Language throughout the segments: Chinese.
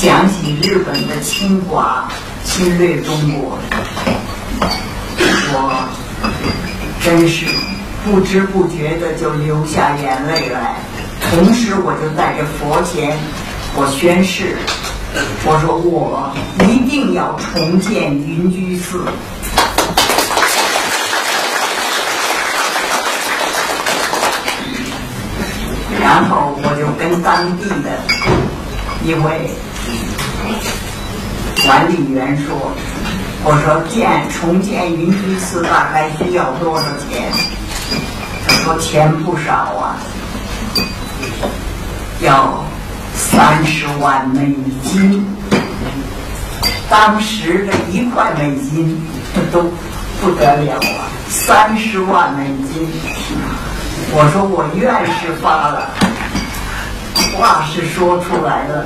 想起日本的侵华侵略中国，我真是不知不觉的就流下眼泪来。同时，我就在这佛前，我宣誓，我说我一定要重建云居寺。然后我就跟当地的一位管理员说：“我说建重建云居寺大概需要多少钱？”他说：“钱不少啊，要三十万美金。当时的一块美金这都不得了啊，三十万美金。”我说我愿是发了，话是说出来了，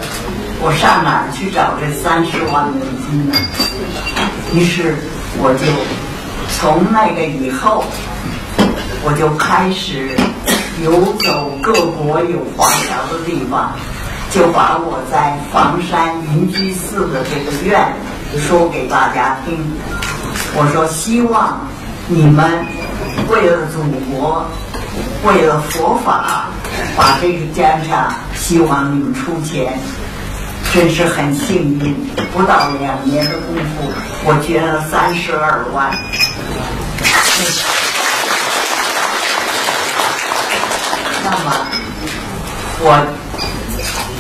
我上哪儿去找这三十万美金呢？于是我就从那个以后，我就开始游走各国有华侨的地方，就把我在房山云居寺的这个愿说给大家听。我说希望你们为了祖国。为了佛法，把这个捐上，希望你们出钱，真是很幸运。不到两年的功夫，我捐了三十二万。那么，我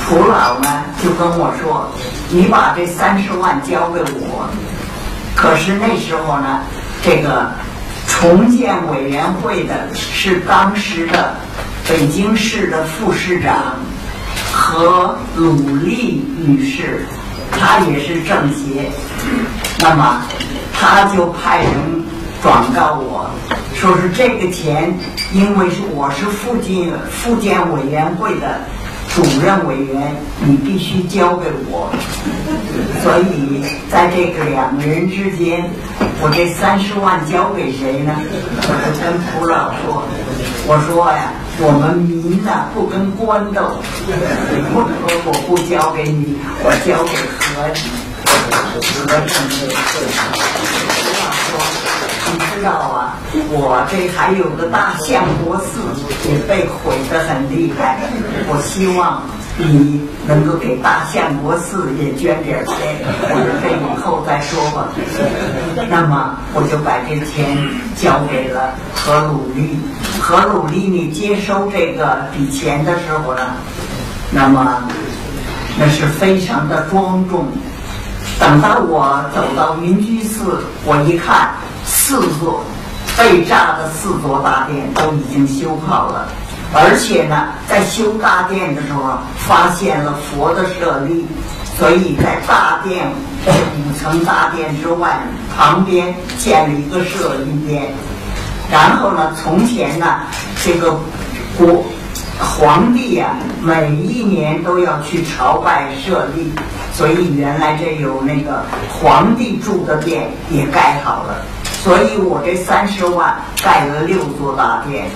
蒲老呢就跟我说：“你把这三十万交给我。”可是那时候呢，这个。重建委员会的是当时的北京市的副市长何鲁丽女士，她也是政协。那么，她就派人转告我说是这个钱，因为是我是附近复建委员会的。主任委员，你必须交给我。所以，在这个两个人之间，我这三十万交给谁呢？我就跟蒲老说：“我说呀，我们民啊不跟官斗，不能说我不交给你，我交给何何政委。”蒲老说。你知道啊，我这还有个大相国寺也被毁得很厉害。我希望你能够给大相国寺也捐点钱。我说这以后再说吧。那么我就把这钱交给了何鲁丽。何鲁丽，你接收这个笔钱的时候呢，那么那是非常的庄重。等到我走到云居寺，我一看。四座被炸的四座大殿都已经修好了，而且呢，在修大殿的时候发现了佛的舍利，所以在大殿五层大殿之外旁边建了一个舍利殿。然后呢，从前呢，这个国皇帝呀，每一年都要去朝拜舍利，所以原来这有那个皇帝住的殿也盖好了。所以我这三十万盖了六座大殿，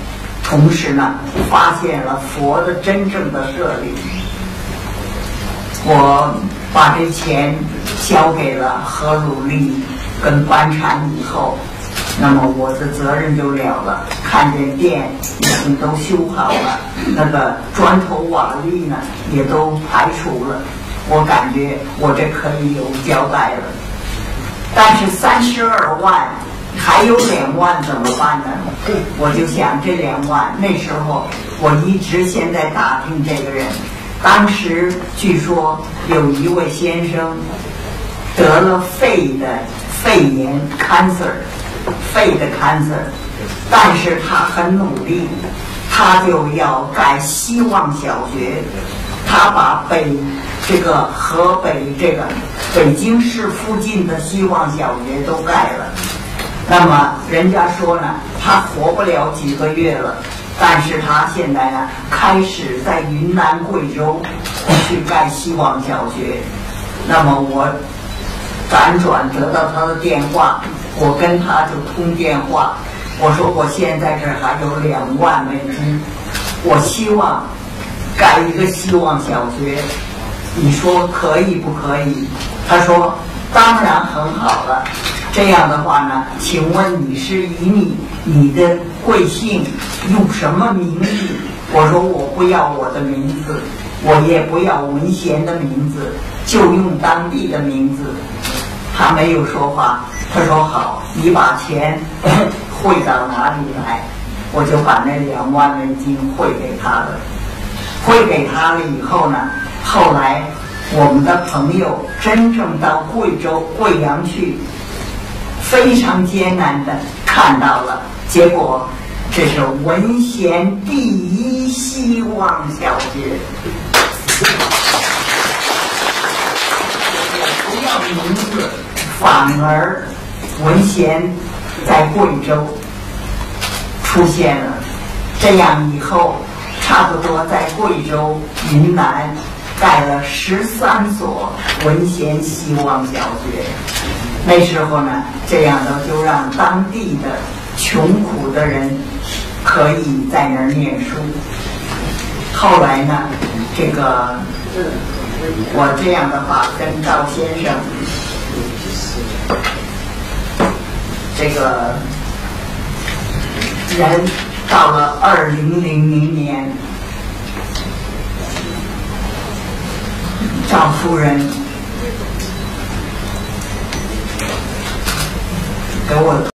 同时呢，发现了佛的真正的舍利。我把这钱交给了何鲁丽跟班禅以后，那么我的责任就了了。看见殿已经都修好了，那个砖头瓦砾呢也都排除了，我感觉我这可以有交代了。但是三十二万。还有两万怎么办呢？我就想这两万，那时候我一直现在打听这个人，当时据说有一位先生得了肺的肺炎 cancer，肺的 cancer，但是他很努力，他就要盖希望小学，他把北这个河北这个北京市附近的希望小学都盖了。那么人家说呢，他活不了几个月了，但是他现在呢，开始在云南、贵州去盖希望小学。那么我辗转得到他的电话，我跟他就通电话，我说我现在这还有两万美金，我希望盖一个希望小学，你说可以不可以？他说当然很好了。这样的话呢，请问你是以你你的贵姓用什么名字？我说我不要我的名字，我也不要文贤的名字，就用当地的名字。他没有说话，他说好，你把钱 汇到哪里来？我就把那两万美金汇给他了。汇给他了以后呢，后来我们的朋友真正到贵州贵阳去，非常艰难的看到了，结果这是文贤第一希望小学。不要名字，反而文贤在贵州出现了。这样以后，差不多在贵州、云南盖了十三所文贤希望小学。那时候呢，这样的就让当地的穷苦的人可以在那儿念书。后来呢，这个我这样的话跟赵先生，这个人到了二零零零年，赵夫人给我。